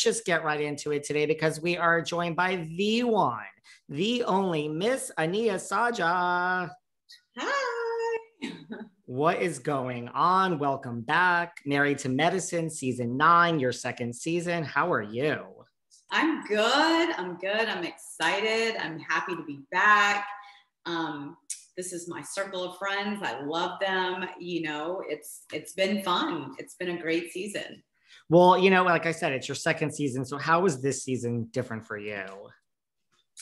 let's just get right into it today because we are joined by the one, the only Miss Anila Sajja. Hi. what is going on? Welcome back. Married to Medicine, season nine, your second season. How are you? I'm good. I'm good. I'm excited. I'm happy to be back. Um, this is my circle of friends. I love them. You know, it's it's been fun. It's been a great season. Well, you know, like I said, it's your second season. So how was this season different for you?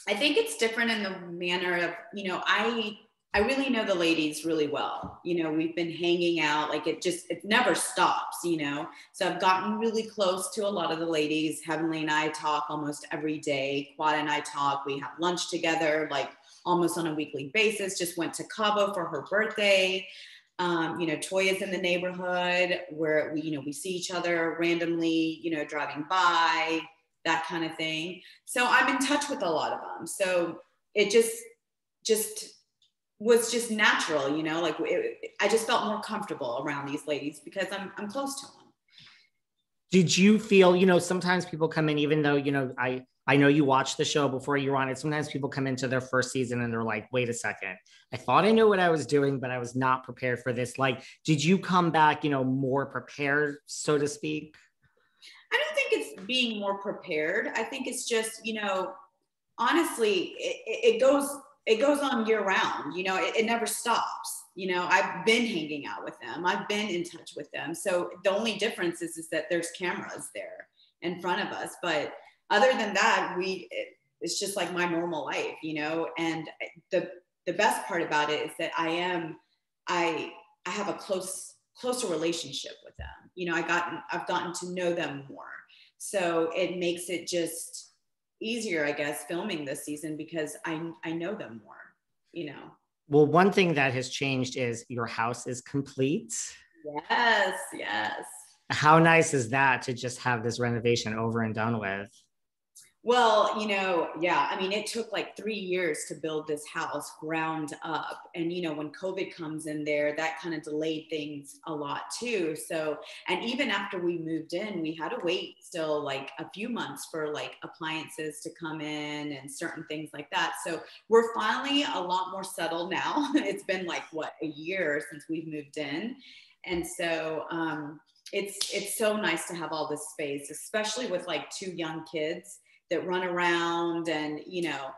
I think it's different in the manner of, you know, I I really know the ladies really well. You know, we've been hanging out, like it just, it never stops, you know. So I've gotten really close to a lot of the ladies. Heavenly and I talk almost every day. Quad and I talk. We have lunch together, like almost on a weekly basis. Just went to Cabo for her birthday. Um, you know, Toya's in the neighborhood where we, you know, we see each other randomly, you know, driving by, that kind of thing. So I'm in touch with a lot of them. So it just, just was just natural, you know, like it, I just felt more comfortable around these ladies because I'm, I'm close to them. Did you feel, you know, sometimes people come in, even though, you know, I, I know you watched the show before you were on it. Sometimes people come into their first season and they're like, wait a second, I thought I knew what I was doing, but I was not prepared for this. Like, did you come back, you know, more prepared, so to speak? I don't think it's being more prepared. I think it's just, you know, honestly, it, it goes it goes on year round you know it, it, never stops you know i've been hanging out with them i've been in touch with them so the only difference is, is that there's cameras there in front of us but other than that we it's just like my normal life you know and the the best part about it is that i am i i have a close closer relationship with them you know i gotten i've gotten to know them more so it makes it just easier, I guess, filming this season because I I know them more, you know. Well, one thing that has changed is your house is complete. Yes, yes. How nice is that to just have this renovation over and done with? Well, you know, yeah, I mean, it took like three years to build this house ground up. And, you know, when COVID comes in there, that kind of delayed things a lot too. So, and even after we moved in, we had to wait still like a few months for like appliances to come in and certain things like that. So, we're finally a lot more settled now. it's been like what, a year since we've moved in. And so, um, it's it's so nice to have all this space, especially with like two young kids that run around and you know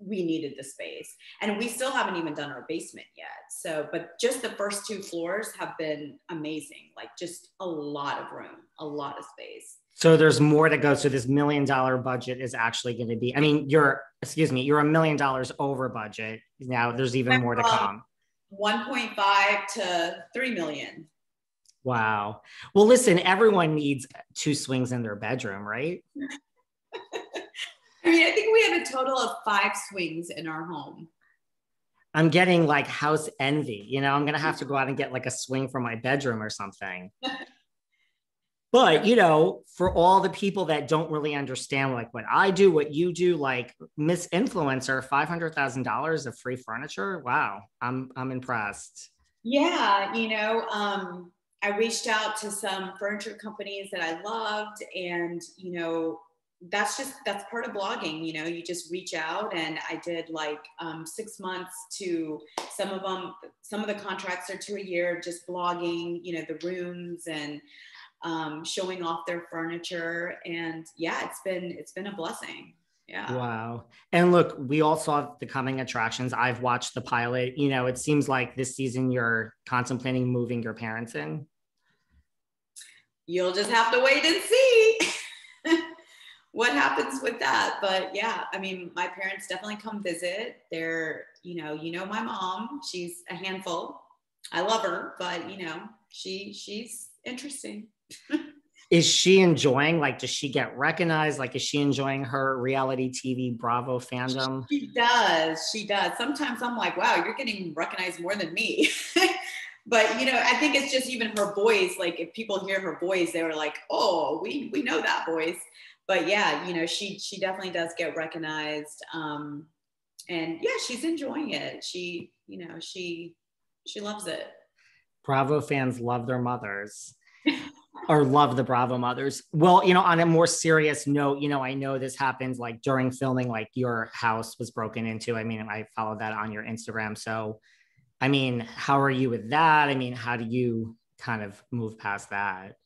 we needed the space. And we still haven't even done our basement yet. So but just the first two floors have been amazing like just a lot of room a lot of space. So there's more to go. So this million dollar budget is actually going to be i mean you're excuse me you're a million dollars over budget. Now there's even more to come. 1.5 to 3 million. Wow. Well listen everyone needs two swings in their bedroom right I mean, I think we have a total of five swings in our home. I'm getting like house envy. You know, I'm gonna have to go out and get like a swing for my bedroom or something. but you know, for all the people that don't really understand like what I do, what you do, like Miss Influencer, five hundred thousand dollars of free furniture. Wow, I'm I'm impressed. Yeah, you know, um, I reached out to some furniture companies that I loved, and you know, that's just that's part of blogging you know you just reach out and i did like um, six months to some of them some of the contracts are to a year just blogging you know the rooms and um, showing off their furniture and yeah it's been it's been a blessing. Yeah. Wow. And look we all saw the coming attractions. I've watched the pilot. You know it seems like this season you're contemplating moving your parents in. You'll just have to wait and see what happens with that? But yeah i mean my parents definitely come visit. They're you know you know my mom. She's a handful. I love her but you know she she's interesting. Is she enjoying like does she get recognized? Like is she enjoying her reality tv bravo fandom? She does. She does. Sometimes i'm like wow you're getting recognized more than me. But you know i think it's just even her voice like if people hear her voice they were like oh we we know that voice but yeah, you know, she she definitely does get recognized. Um, and yeah, she's enjoying it. She, you know, she she loves it. Bravo fans love their mothers. or love the Bravo mothers. Well, you know, on a more serious note, you know, I know this happens like during filming, like your house was broken into. I mean, I followed that on your Instagram. So, I mean, how are you with that? I mean, how do you kind of move past that?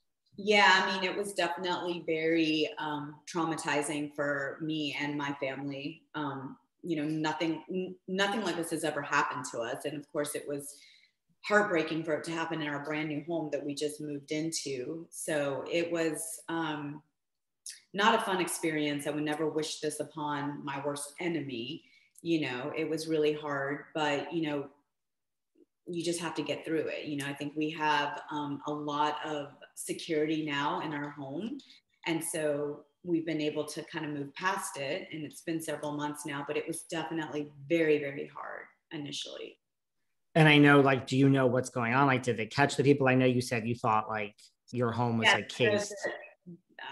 Yeah, I mean, it was definitely very um, traumatizing for me and my family. Um, you know, nothing, nothing like this has ever happened to us, and of course, it was heartbreaking for it to happen in our brand new home that we just moved into. So it was um, not a fun experience. I would never wish this upon my worst enemy. You know, it was really hard, but you know, you just have to get through it. You know, I think we have um, a lot of security now in our home. And so we've been able to kind of move past it. And it's been several months now, but it was definitely very, very hard initially and I know, like, do you know what's going on? Like, did they catch the people? I know you said you thought like your home was yeah, like cased.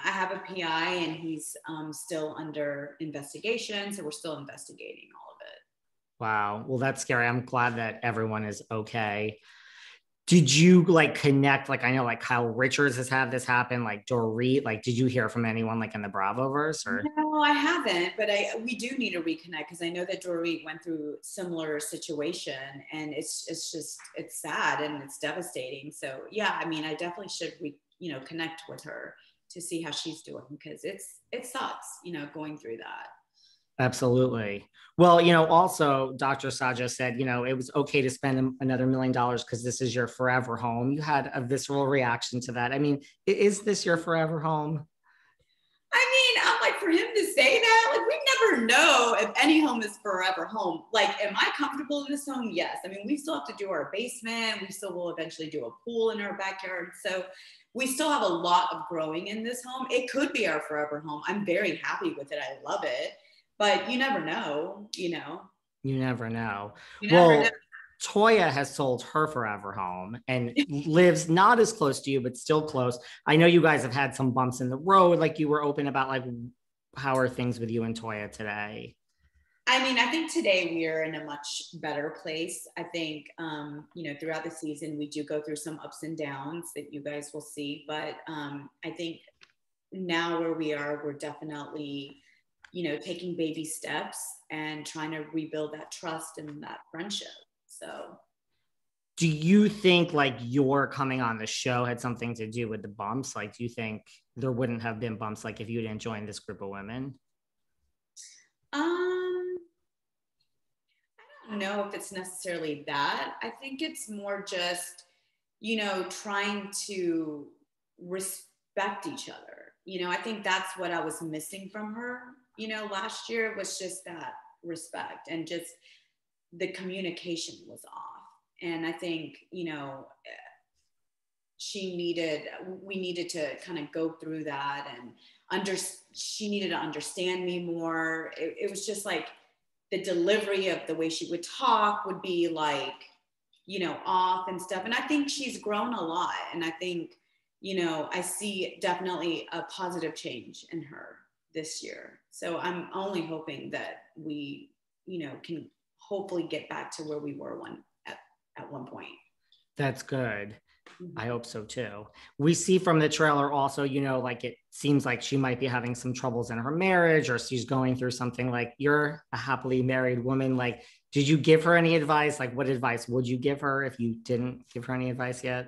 I have a PI and he's um, still under investigation. So we're still investigating all of it. Wow. Well, that's scary. I'm glad that everyone is okay did you like connect like i know like kyle richards has had this happen like dorit like did you hear from anyone like in the bravo verse or? No i haven't but i we do need to reconnect because i know that dorit went through similar situation and it's it's just it's sad and it's devastating so yeah i mean i definitely should we you know connect with her to see how she's doing because it's it sucks you know going through that Absolutely. Well, you know, also Dr. Sajja said, you know, it was okay to spend another million dollars because this is your forever home. You had a visceral reaction to that. I mean, is this your forever home? I mean, I'm like, for him to say that, like, we never know if any home is forever home. Like, am I comfortable in this home? Yes. I mean, we still have to do our basement. We still will eventually do a pool in our backyard. So we still have a lot of growing in this home. It could be our forever home. I'm very happy with it. I love it but you never know, you know. You never know. You never well, know. Toya has sold her forever home and lives not as close to you, but still close. I know you guys have had some bumps in the road, like you were open about like how are things with you and Toya today? I mean, I think today we are in a much better place. I think, um, you know, throughout the season, we do go through some ups and downs that you guys will see. But um, I think now where we are, we're definitely you know, taking baby steps and trying to rebuild that trust and that friendship. So, do you think like your coming on the show had something to do with the bumps? Like, do you think there wouldn't have been bumps like if you didn't join this group of women? Um, I don't know if it's necessarily that. I think it's more just, you know, trying to respect each other. You know, I think that's what I was missing from her you know, last year was just that respect and just the communication was off. And I think, you know, she needed, we needed to kind of go through that and under, she needed to understand me more. It, it was just like the delivery of the way she would talk would be like, you know, off and stuff. And I think she's grown a lot. And I think, you know, I see definitely a positive change in her this year. So I'm only hoping that we, you know, can hopefully get back to where we were one at, at one point. That's good. Mm-hmm. I hope so too. We see from the trailer also, you know, like it seems like she might be having some troubles in her marriage or she's going through something like you're a happily married woman. Like, did you give her any advice? Like, what advice would you give her if you didn't give her any advice yet?